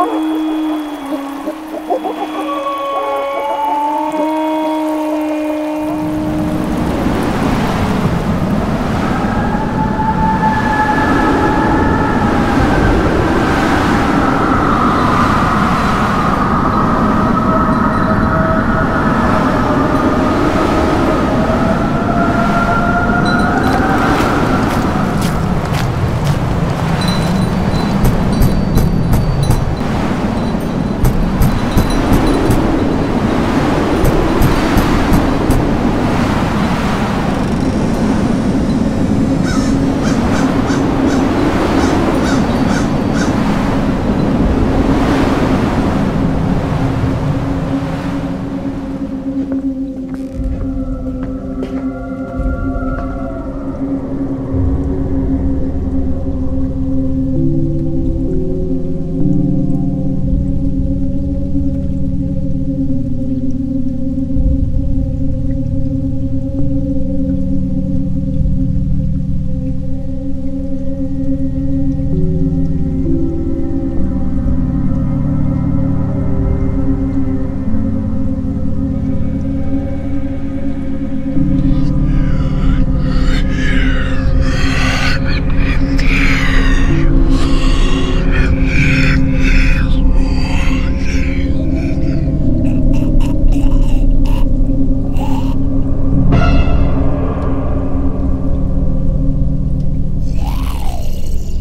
Oh,